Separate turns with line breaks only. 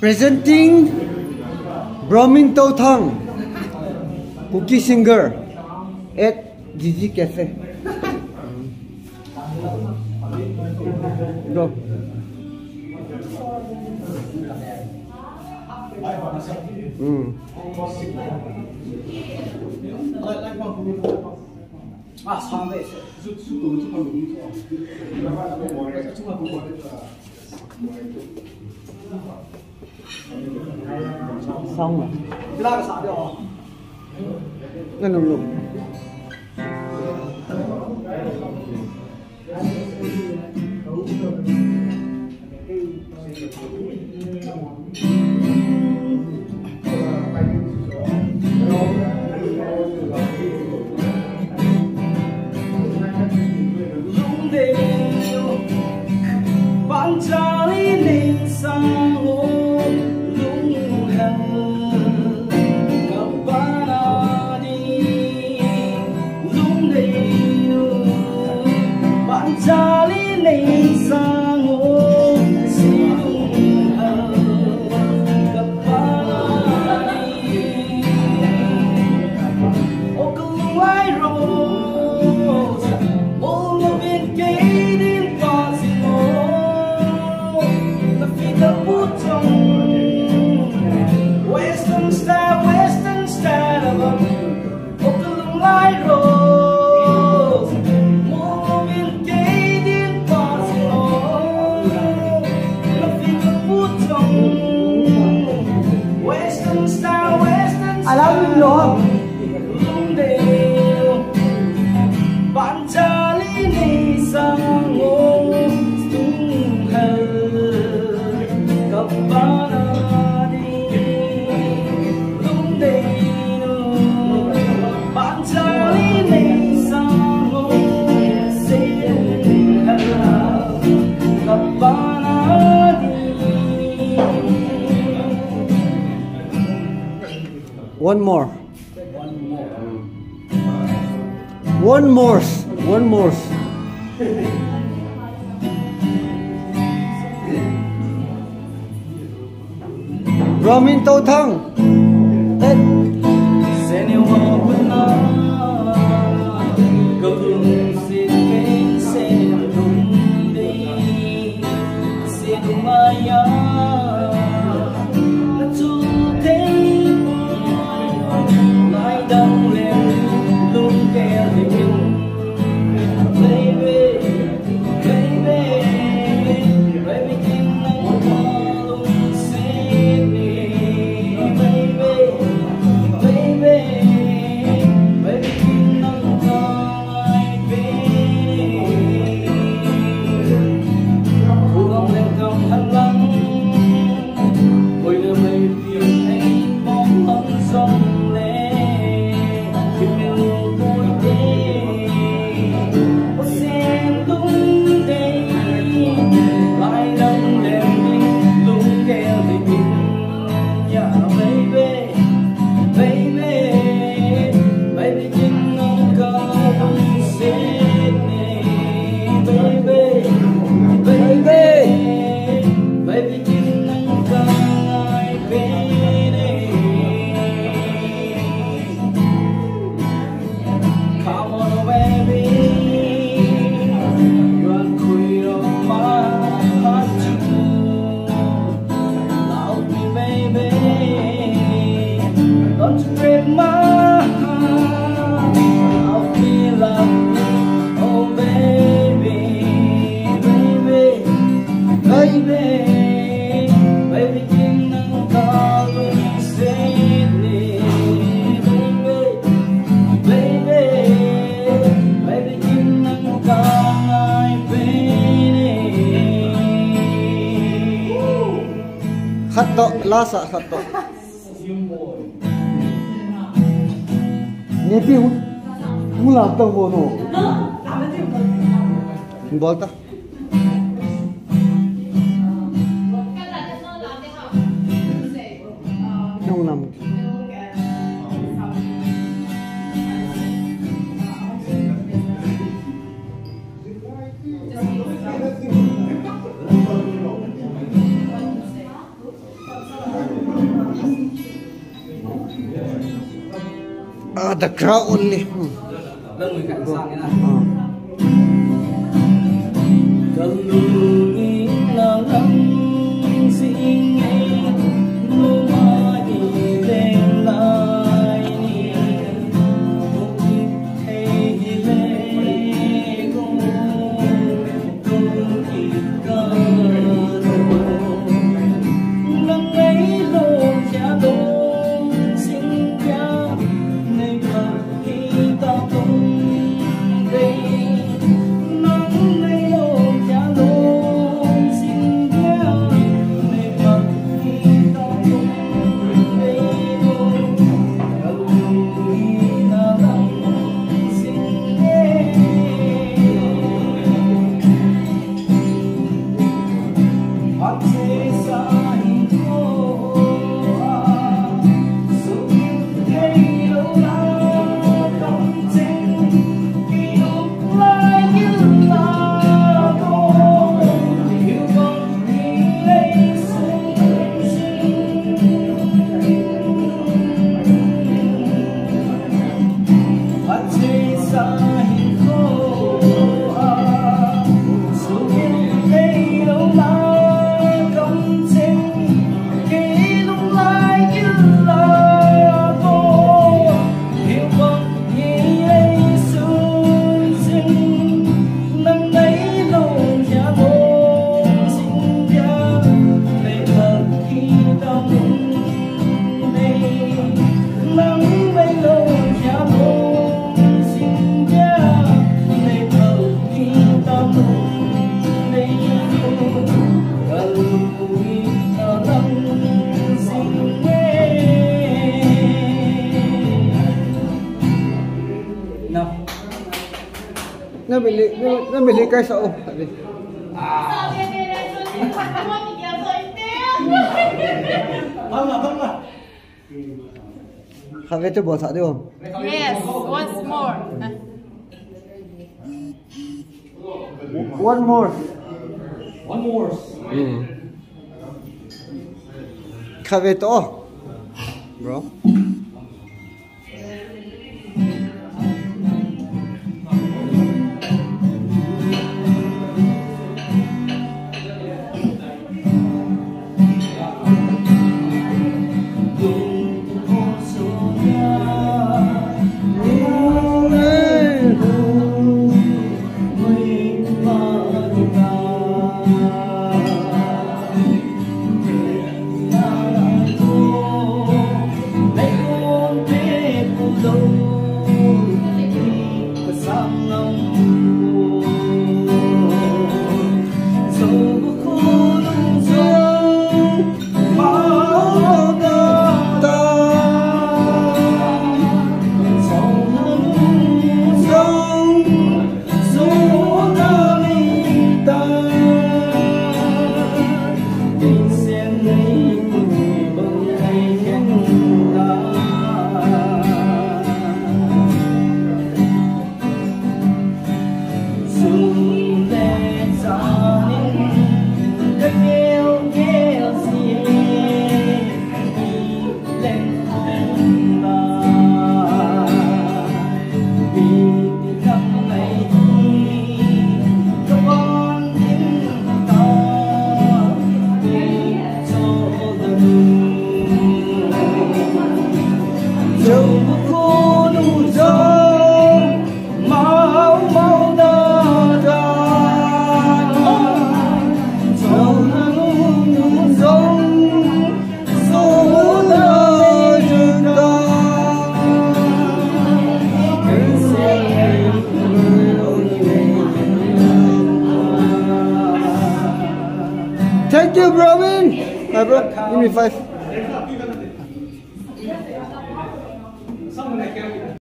presenting Broming Tau Thang cookie singer at Gigi Cafe. Go. Mm.
Thank you.
伤了
你那个傻掉啊？
那能不能
I love you, Lord.
One more. One
more.
Mm. One more. One more. Ramin tàu thăng. Tết. khát đó lá sợ khát đó nghe tiêu không làm tao vô nổ. Bỏ ta không làm. the crowd only.
Kalungin lang ang singin.
beli mình beli cái sổ Khăn cái cho bỏ sẵn đi không?
Yes, không more.
One more.
One more.
Mm. Khăn cái to. Bro. Hi, bro. Give me five.